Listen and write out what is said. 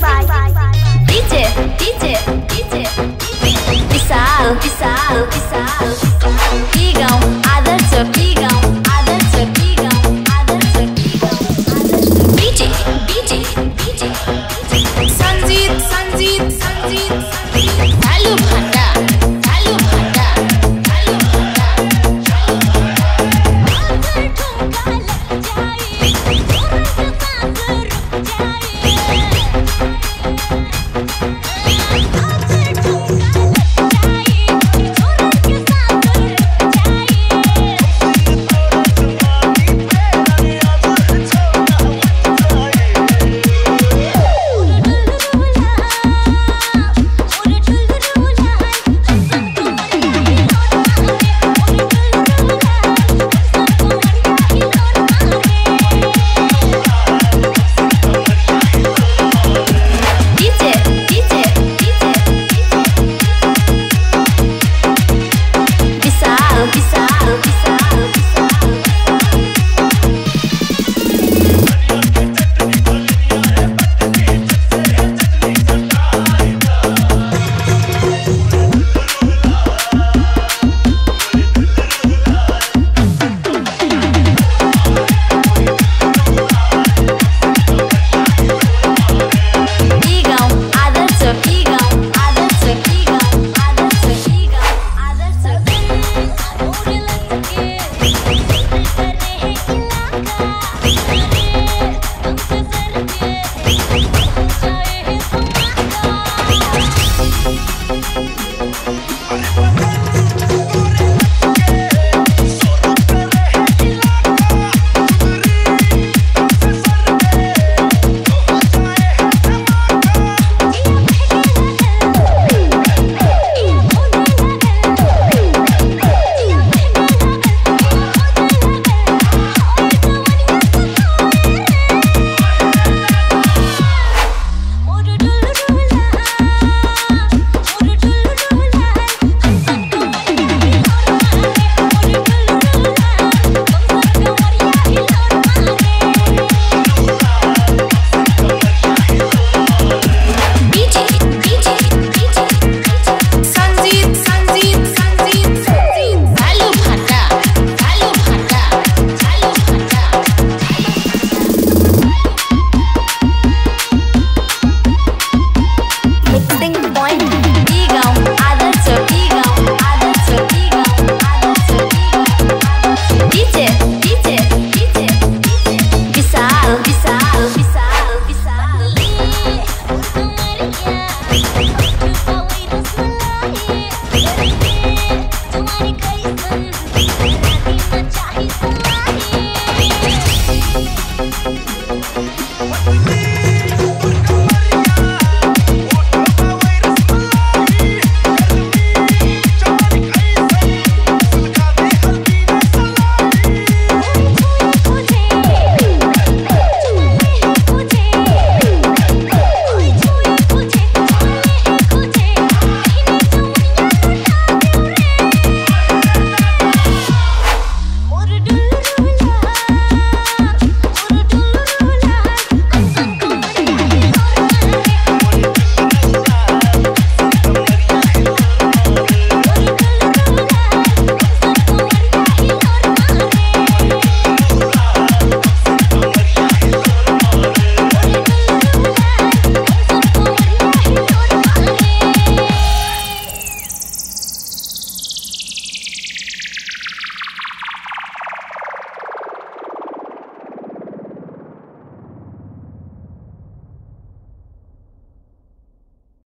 DJ, DJ, DJ. Pisado. Pigam, adança, pigam. ambição